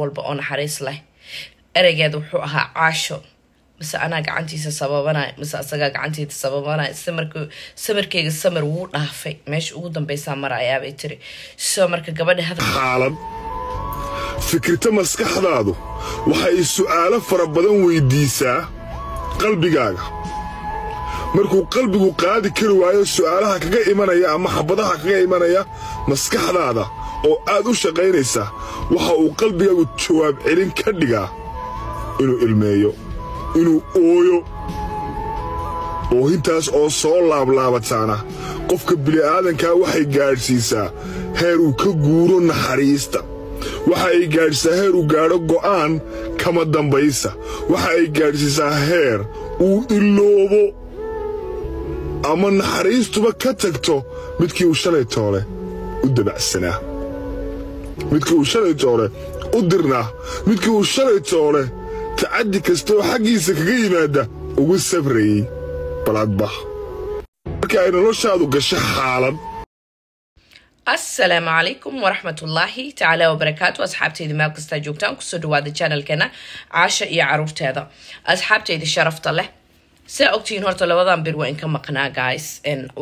walba oo naxariis leh. Ereygeeda wuxuu ahaa caasho mise anaa gacantiisa sababanay mise asagaa gacanteeda sababanay samark samarkeyga samar wuu dhaafay. Meesha ugu dambeysaa marayaabay tiri. Soo marka gabadha hadal xaalad fikirta maskaxdaadu waxay su'aalo fara badan weyddiisaa qalbigaaga. Markuu qalbigu qaadi kari waayo su'aalaha kaga imanaya ama xabadaha kaga imanaya maskaxdaada oo aad u shaqaynaysa waxa uu qalbigaagu jawaab celin ka dhigaa inuu ilmeeyo inuu ooyo. Oohintaas oo soo laablaabatana qofka bili'aadankaa waxay gaadhsiisaa heer uu ka guuro naxariista. Waxa ay gaadhsiisaa heer uu gaadho go'aan kama dambaysa. Waxa ay gaadhsiisaa heer uu iloobo ama naxariistuba ka tagto midkii uu shalay toole u dabacsanaa midkii uu shalay toole u dirnaa midkii uu shalay toole tacaddi kasta oo xaggiisa kaga yimaadda ugu sabrayey baladbax marka ay noloshaadu gasho xaalad asalaamu calaykum waraxmatullaahi tacaala wabarakaatu asxaabteyda meel kastaa joogtaan ku soo dhawaada janalkeena caasha iyo caruurteeda. Asxaabteyda sharafta leh sidaa ogtihiin horta labadan bir waa inka maqnaa guys.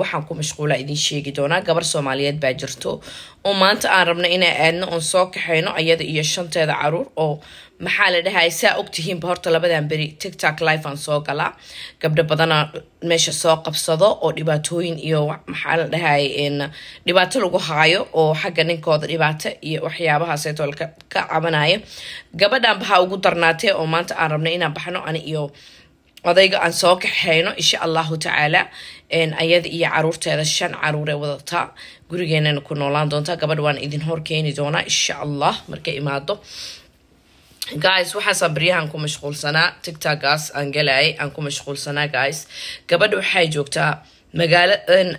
Waxaan ku mashquula idin sheegi doonaa gabar soomaaliyeed baa jirto. Oo maanta aan rabna inaa aadno oon soo kaxayno ayada iyo shanteeda carruur. Oo maxaa la dhahay saa ogtihiinba horta labadan beri tictok life aan soo galaa gabdho badana meesha soo qabsado oo dhibaatooyin iyo maxaa la dhahay dhibaato lagu haayo oo xagga ninkooda dhibaato iyo waxyaabahaaseytoo ka cabanaya gabadhan ugu darnaatee oo maanta aan rabna inaan baxno ani iyo odayga aan soo kaxeyno insha allahu tacaala ayada iyo caruurteeda shan caruure wadataa gurigeenana ku noolaan doontaa. Gabadh waan idin horkeeni doonaa insha allah markay imaado. Guys waxaasaa baryahan ku mashquulsanaa. Tictokgaas aan galayay aan ku mashquulsanaa guys. Gabadha waxay joogtaa magaalo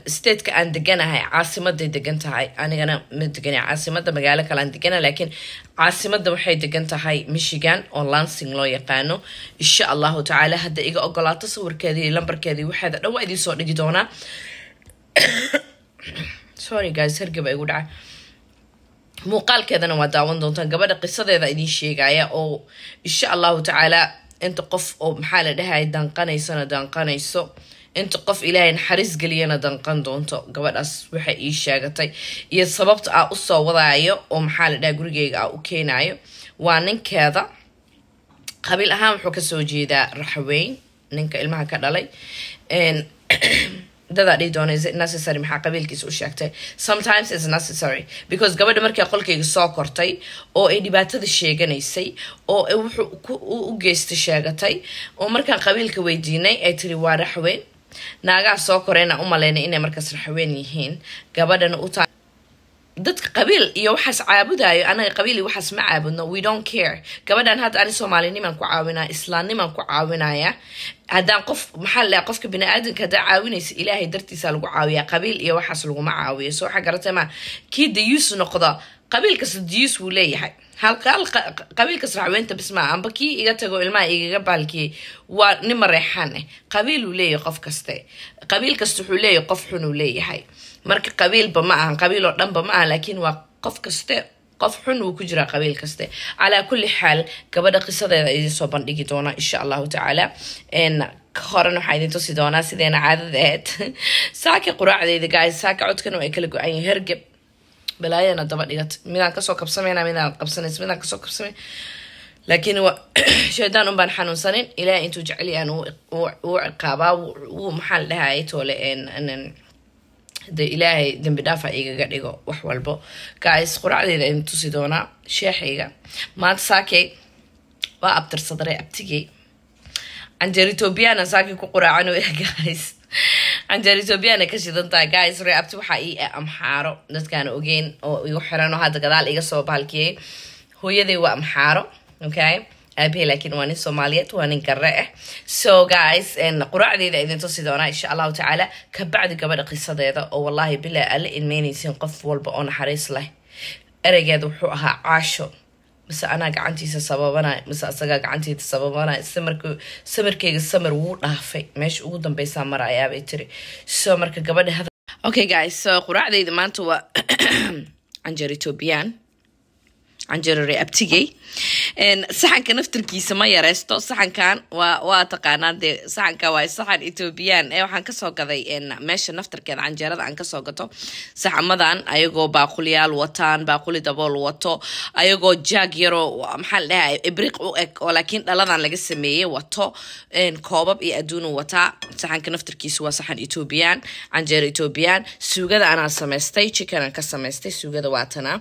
stateka aan deganahay caasimaday degan tahay. Anigana ma degana caasimada magaalo kale aan degana laakiin caasimada waxay degan tahay michigan oo lansing loo yaqaano. Insha allahu tacaala hadda iga ogolaato sawirkeedii lambarkeedii waxeeda dhan waa idiin soo dhigi doonaa. Sorry guys hargaba igu dhaca muuqaalkeedana waa daawan doontaan. Gabadha qisadeeda idiin sheegaya oo insha allahu tacaala inta qof oo maxaa la dhahay danqanaysana danqanayso inta qof ilaahay naxariis geliyana danqan doonto. Gabadhaas waxay ii sheegatay. Iyo sababta aa u soo wadaayo oo maxaa la dhaha gurigeyga aa u keenayo waa ninkeeda. Qabiil ahaan wuxuu ka soo jeedaa raxweyn ninka ilmaha ka dhalay. Dadaa dhihi doona is necessary? Maxaa qabiilkiisa u sheegtay. Sometimes is necessary because gabadha markii qolkayga soo kortay oo ay dhibaatada sheeganaysay oo wuxuu u geystay sheegatay oo markaan qabiilka weydiinay ay tiri waa raxweyn naagaha soo koreyna u malaynay inay markaas raxweyn yihiin. Gabadhana u taa dadka qabiil iyo waxaas caabudayo anaga qabiil iyo waxaas ma caabudno. We don't care. Gabadhan hadda ani soomaalinimaan ku caawinaya islaamnimaan ku caawinaya. Haddaan qof maxaa la qofka bini-aadanka haddaa caawinaysa ilaahay dartiisa lagu caawiyaa. Qabiil iyo waxaas laguma caawiyo. Soo waxaa garatay ma kii dayuus noqda qabiil kasta dayuus wuu leeyahay halkaal qabiilkas raxweynta bismaa amba kii iga tago ilmaha igaga baalkiyey waa nima reexaan eh qabiil uu leeyahay qof kaste. Qabiil kasta wuxuu leeyahay qof xun uu leeyahay. Marka qabiilba ma ahan qabiil oo dhanba ma aha laakiin waa qof kaste qof xun wuu ku jiraa qabiil kaste. Calaa kulli xaal gabadha qisadeeda idiin soo bandhigi doonaa insha allahu tacaala. Horena waxaa idin tusi doonaa sideena caadada ahayd saaka quraacdeyda guys saaka codkan ay kala go-an yihiin hergeb balaayana daba dhigat midaan ka soo kabsamayna midaan qabsanays midaan ka soo kabsamay laakiin shaydaan un baan xanuunsanin ilaah intuu jeceli aan uu ciqaabaa wuu maxaa la dhahay toole de ilaahay dembi dhaafa igaga dhigo wax walbo guys quraacdeeda idin tusi doonaa sheexayga maanta saakey waa abtirsadare abtigey canjeer ethoobiana saakey ku quraacanaya guys canjeer ethoobiana ka shidan guys. Abti waxaa ii amxaaro. Dadkaan ogeyn oo igu xiran oo hadda gadaal iga soo baalkiyey hooyaday waa amxaaro okay? Aabahe laakiin waa nin soomaaliyeed waa nin gare ah so guys quraacdeeda idin tusi doonaa insha allahu tacaala kabacdi gabadha qisadeeda. Oo wallahi bilaa alla ilmeynaysin qof walba oo naxariis leh. Ereygeeda wuxuu ahaa caasho mise anaa gacantiisa sababanay mise asagaa gacanteeda sababanay samark samarkeyga samar wuu dhaafay. Meesha ugu dambeysaa marayaabay tiri. So marka gabadha okay guys so quraacdeyda maanta waa canjeer ethoobiyan canjeero abtigey saxanka naftarkiisa ma yareysto saxankan waa taqaanaa dee saxanka waa saxan ethoobiyan ee waxaan ka soo gaday meesha naftarkeeda canjeerada aan ka soo gato saxamadan ayagoo baaquliyaal wataan baaquli dabool wato ayagoo jaag yaroo maxaa la dhahay ibriq u eg oo laakiin dhaladan laga sameeyey wato koobab iyo adduunu wataa saxanka naftarkiisa waa saxan ethoobiyan canjeero ethoobiyan suugada anaa samaystay chicken aan ka samaystay suugada waatana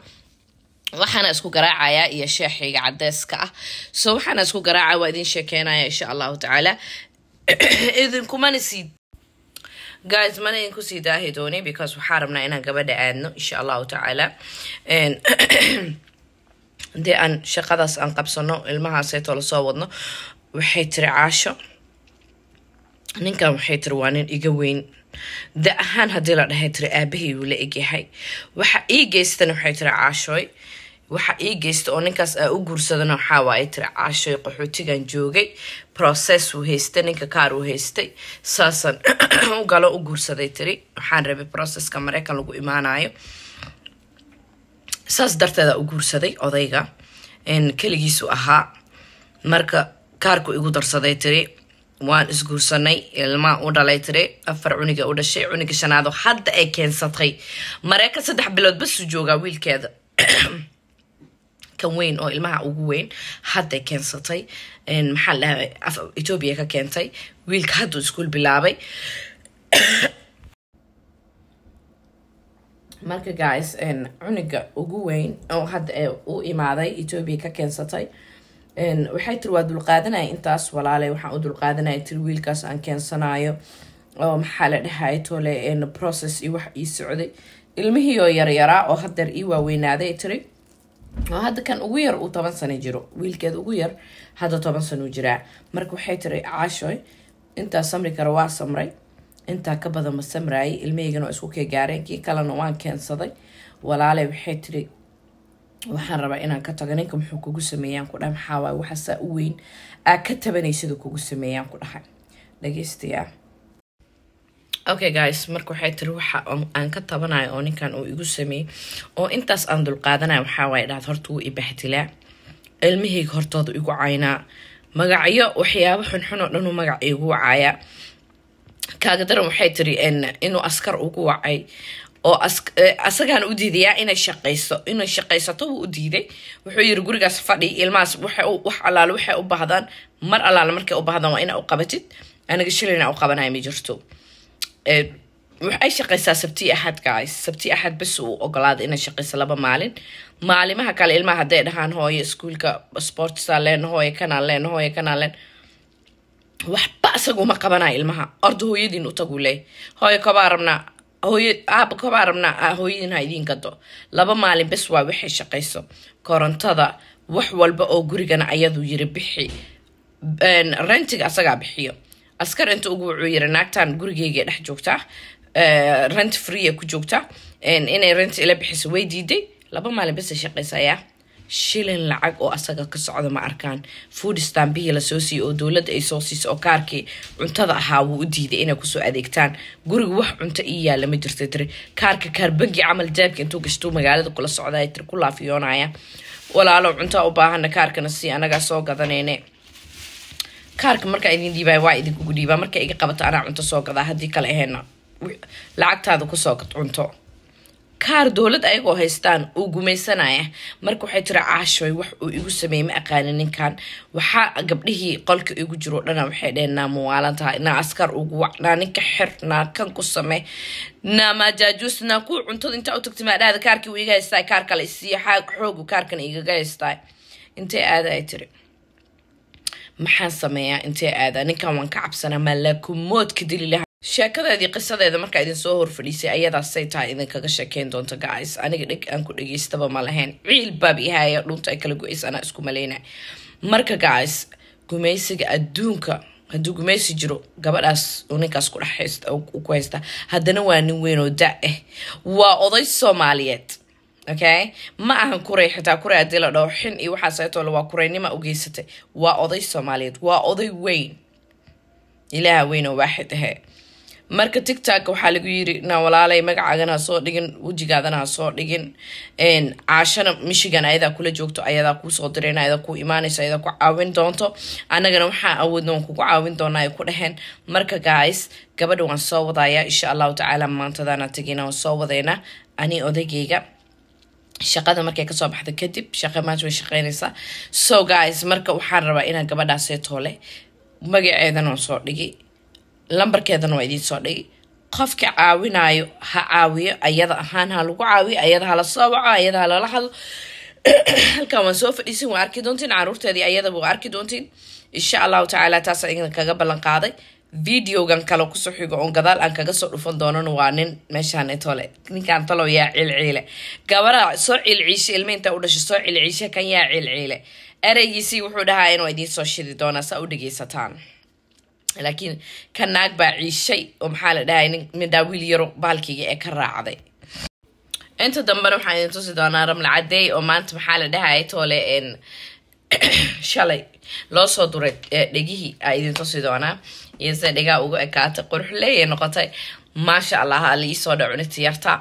waxaana isku garaacayaa iyo sheexayga cadeeska ah. So waxaana isku garaacaya waa idin sheekeynaya insha allahu tacaala. Idinkumana sii guys mana idinku sii daahi dooni because waxaa rabnaa inaan gabadha aadno insha allahu tacaala. Hadii aan shaqadaas aan qabsano ilmahaaseetoo la soo wadno waxay tiri caasho. Ninkan waxay tiri waa nin iga weyn. Da ahaan haddii la dhahay tiri aabahay wuu la egyahay waxa ii geystana waxay tiri caashooy waxa ii geysta oo ninkaas aa u guursadana waxaa waaye tiri caashooy qaxootigan joogay process uu haystay ninka kaar uu haystay saasan u galo u guursaday tiri. Waxaan rabay processka mareykan lagu imaanayo saas darteeda u guursaday odayga keligiisu ahaa. Marka kaarku igu darsaday tiri waan isguursanay ilmaa u dhalay tiri afar cuniga u dhashay cuniga shanaado hadda ay keensatay. Mareykan saddex bilood basuu joogaa wiilkeeda kan weyn oo ilmaha ugu weyn. Hadday keensatay maxaa la dhahay etoobiya ka keentay wiilka hadduu iskuul bilaabay. Marka guys cuniga ugu weyn oo hadda u imaaday etoobiya ka keensatay waxay tiri waa dulqaadanaya intaas walaale waxaan u dulqaadanaya tiri wiilkaas aan keensanayo oo maxaa la dhahay tole process iyo wax ii socday. Ilmihii oo yaryaraa oo hadeer ii waaweynaaday tiri hadda kan ugu yar uu toban sano jiro. Wiilkeed ugu yar hadda toban sano jiraa. Marka waxay tiri caashoy intaa samri kara waa samray. Intaa ka badan ma samraayay ilmahaygana waa isku kee gaareen. Kii kalena waan keensaday. Walaale waxay tiri waxaan rabaa inaan ka tago ninka muxuu kugu sameeyaan ku dhahay. Maxaa waxaasaa u weyn. Aa ka tabanaysada kugu sameeyaan ku dhahay. Dhageystayaa okay guys marka waxay tiri waxa aan ka tabanayo oo ninkan uu igu sameeyey oo intaas aan dulqaadanayo waxaa waaye dhahad horta wuu ibahtilaa ilmahayga hortooda igu caynaa. Magacyo waxyaabo xunxun oo dhan uu magac igu wacayaa. Kaaga daran waxay tiri inuu askar ugu wacay oo asagaan u diidayaa inay shaqayso. Inay shaqaysato wuu u diiday. Wuxuu yiri gurigaas fadhi ilmahaas wax allaale waxay u baahdaan mar allaale markay u baahdaan waa inaa u qabatid. Aniga shilina u qabanaya ma jirto waxay shaqaysaa sabti axad guys. Sabti axad bas uu ogolaaday inay shaqayso laba maalin. Maalimaha kale ilmaha hadday dhahaan hooye iskuolka sportsa leen hooye kanaan leen hooye kanaan leen. Waxba isaguma qabanaya ilmaha. Orda hooyadiin u taguu leey hooye kobaa rabnaa. Hooy aaba kobaa rabnaa. Hooyadiin ha idiin gado laba maalin bes waa waxay shaqayso korontada wax walba oo gurigana ayaduu yiri bixi. Rentiga asagaa bixiyo askar inta ugu wuxuu yiri naagtan gurigeyga dhex joogtaa rent freea ku joogtaa inay rent ila bixiso. Way diiday. Laba maalin besa shaqaysayaa shilin lacag oo asaga ka socda ma arkaan. Food stambihii la soo siiyey oo dowladda ay soo siisa oo kaarkii cuntada ahaa wuu u diiday inay ku soo adeegtaan. Guriga wax cunto ii yaalla ma jirta tiri. Kaarka kaar camal jaabka intuu gashtuu magaalada kula socdaa tiri ku laafiyoonaya walaalo cuntaa u baahana kaarkana si anagaa soo gadanayne kaarka markaa idin dhiibaya waa idinkugu dhiibaa marka iga qabato anaa cunto soo gadaa haddii kale ahayna lacagtaada ku soo gad cunto. Kaar dowlad ayagoo haystaan uu gumaysanaya. Marka waxay tiri caashoy wax uu igu sameeyey ma aqaanin ninkan waxaa gabdhihii qolka igu jiro dhana waxay dheheen naa muwaalan tahay naa askar ugu wac naa ninka xir naa kan ku samee naa maajaajuus naa ku cuntada intaa u tagtay maadhahda kaarkii uu iga haystaa kaar kale isiiyo xoogu kaarkan igaga haystaa intee aada ay tiri maxaan sameeyaa intee aadaa? Ninkan waan ka cabsanaa malaakumoodka dili laha sheekadeedii qisadeeda markaa idin soo hor fadhiisay ayadaasay tahay idinkaga sheekeyn doonta guys. Aniga dheg aan ku dhageystaba ma lahayn. Ciil baab ihaya dhunta ay kala go'aysa anaa isku maleyna marka guys gumaysiga adduunka hadduu gumaysi jiro gabadhaas uu ninkaas kudhex haysta ku haysta haddana waa nin weyn oo da ah waa oday soomaaliyeed okay? Ma ahan kuray xitaa kuray haddii la dhaho xin iyo waxaa saytoole waa kuraynima u geysatay waa oday soomaaliyeed waa oday weyn. Ilaaha weyn oo waaxid ahe marka tictok waxaa lagu yiri na walaalay magacaagana soo dhigin wejigaadana soo dhigin. Caashana michigan ayadaa kula joogto ayadaa kuusoo direen ayadaa ku imaanayso ayadaa ku caawin doonto. Annagana waxaa awoodna kugu caawin doonaa ay ku dhaheen. Marka guys gabadha waan soo wadayaa. Insha allahu tacaala maantadaana tegina waan soo wadaynaa. Ani odagayga shaqada markay ka soo baxda kadib shaqa maanta way shaqeynaysaa so guys marka waxaan rabaa inaan gabadhaasee toole magaceedana soo dhigi lambarkeedana waa idiin soo dhigi. Qofka caawinayo ha caawiyo ayada ahaan ha lagu caawiyo ayada hala soo waco ayada halala hadlo. Halkan waan soo fadhiisin waa arki doontiin caruurteedii ayadaba waa arki doontiin. Insha allahu tacaala taas idin kaga ballan qaaday videogan kale ku soo xigo oon gadaal aan kaga soo dhufan doonana waa nin meeshaan tole ninkaan yaa cilciile. Gabara soo cilciisha ilma inta u dhashay soo cilciisha kan yaa cilciile. Ereygiisii wuxuu dhahaa inuu idiin soo shidi doonaa saa u dhegeysataan laakiin ka naag baa ciishay oo maxaa la dhahay midhaa wiil yaro baalkiga ee ka raacday. Inta dambena waxaan idin tusi doonaa ramla cadeey oo maanta maxaa la dhahay toole shalay loo soo duray dhegihii aa idin tusi doonaa iyo sida dhegaa ugu ekaatay quruxleeyay noqotay. Maasha allah ala iisoo dhacunita yarta.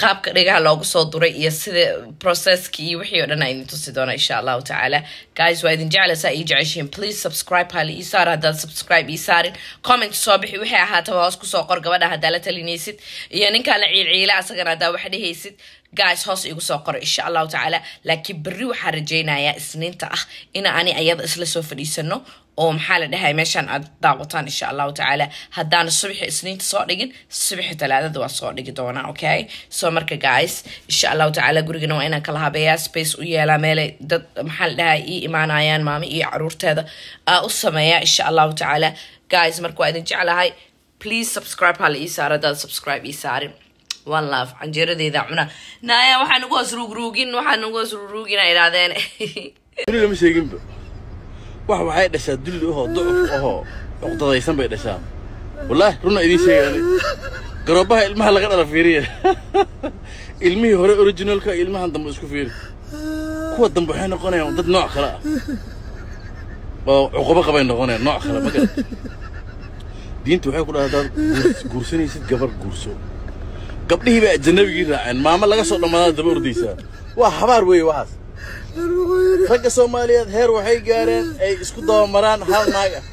Qaabka dhegaha loogu soo duray iyo sida processki iyo wixii o dhan aa idin tusi doona insha allahu tacaala. Guys waa idin jeclaysaa ii jeceshiin. Please subscribe hali ii saar haddaad subscribe ii saarin. Comment soo bixi wixii ahaataba hoos ku soo qor gabadha haddaa la talinaysid. Iyo ninkaan la ciilciila asagana haddaa wax dhehaysid guys hoos igu soo qoro insha allahu tacaala laakiin berri waxaa rajaynayaa isniinta ah ina ani ayada isla soo fadhiisano oo maxaa la dhahay meeshaan aad daawataan insha allahu tacaala haddaana subaxi isniinta soo dhigin subaxi talaadada waa soo dhigi doonaa okay? So marka guys insha allahu tacaala gurigana waa inaan kala habeeyaa space u yeelaa meelay dad maxaa la dhahay ii imaanayaan maamo iyo caruurteeda aa u sameeyaa insha allahu tacaala guys marka waa idin jeclahay please subscribe hala ii saar haddaad subscribe ii saarin one love canjeeradeeda cuna. Naaya waxaa nagu hoos ruugruugin waxaa nagu hoos ruugruugin ay idhahdeen dulli lama sheeginba wax waxay dhashaa dulli ahoo ducuf ahoo cuqdadaysan bay dhashaa. Wallaahi runna idiin sheegaani garoobaha ilmaha laga dhala fiiriya ilmihii hore originalka ilmahan dambe isku fiiri. Kuwa dambe waxay noqonayaan dad nooc kale ah. Oo cuqubo qabay noqonayaan nooc kale ma garat diinta waxay ku dhaha hadaad guursanaysid gabar guurso gabdhihii baa ajannabigii raaceen. Maamo laga soo dhammaadaad daba ordaysaa waa habaar weeye waxaas ragga soomaaliyeed heer waxay gaareen ay isku dabamaraan hal naag ah.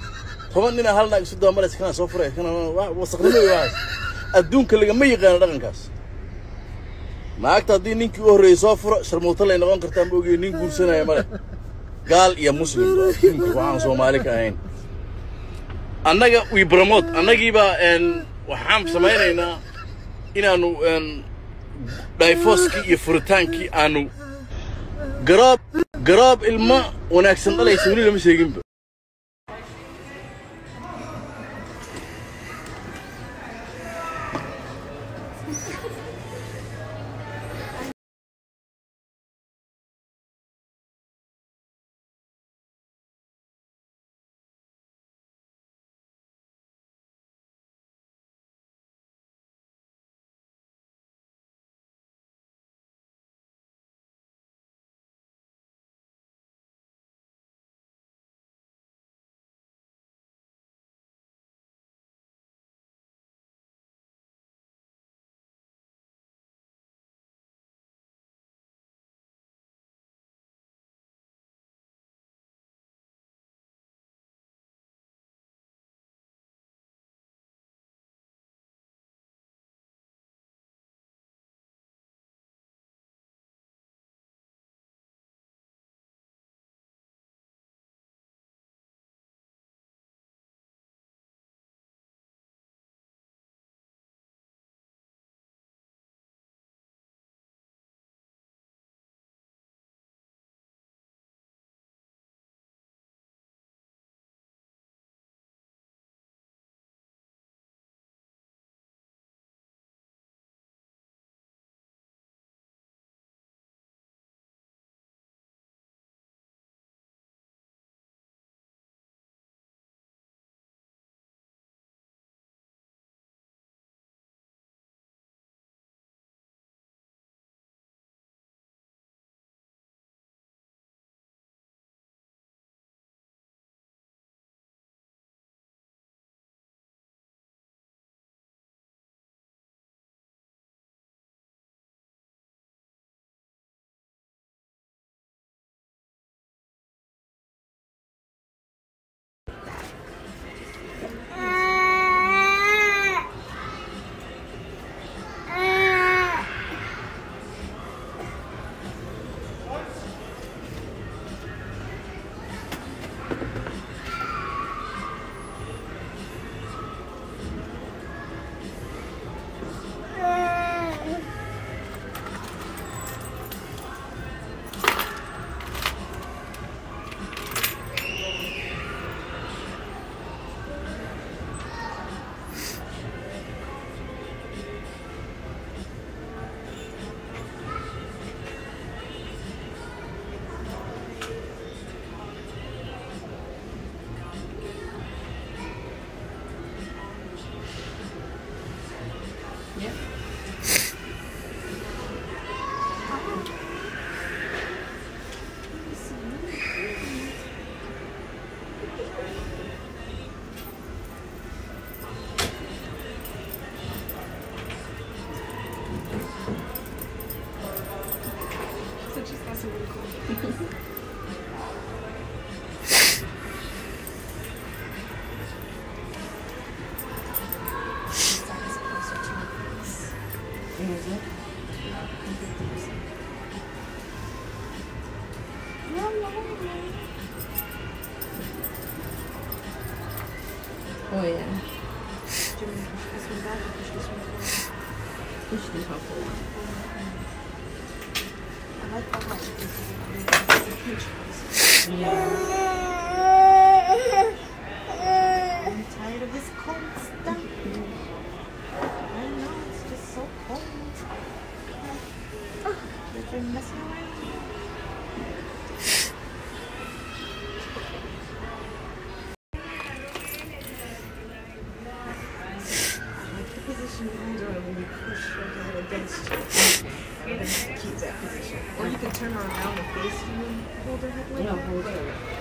Toban nina hal naag isku dabamaraysa kana soo furay kana wasaqnimo wey waxaas adduunka lagama yaqaano dhaqankaas. Naagta haddii ninkii u horreeyey soo furo sharmuuta lay noqon kartaa ma ogiye nin guursanaya male gaal iyo muslim adduunka waxaan soomaali ka ahayn. Annaga wi promote. Annagiibaa waxaan samaynaynaa inaanu divorcekii iyo furitaankii aanu garoob ilmo wanaagsan dhalaysa weli lama sheeginba Oh yeah. Push this Yeah. Keep that position. Or you can turn her around and face you and hold her head like Yeah, that.